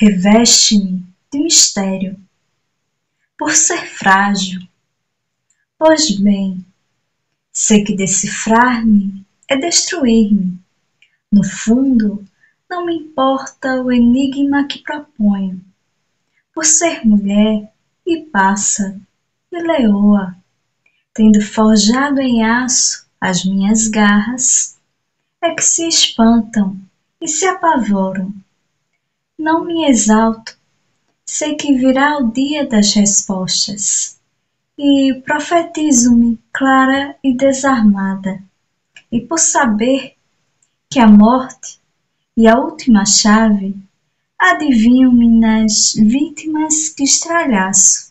Reveste-me de mistério, por ser frágil. Pois bem, sei que decifrar-me é destruir-me. No fundo, não me importa o enigma que proponho. Por ser mulher e pássaro e leoa, tendo forjado em aço as minhas garras, é que se espantam e se apavoram. Não me exalto, sei que virá o dia das respostas, e profetizo-me clara e desarmada, e por saber que a morte e a última chave adivinham-me nas vítimas que estralhaço